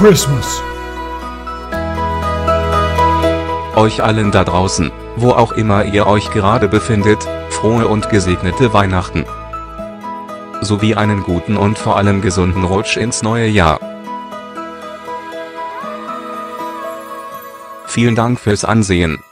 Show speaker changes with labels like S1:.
S1: Christmas.
S2: Euch allen da draußen, wo auch immer ihr euch gerade befindet, frohe und gesegnete Weihnachten. Sowie einen guten und vor allem gesunden Rutsch ins neue Jahr. Vielen Dank fürs Ansehen.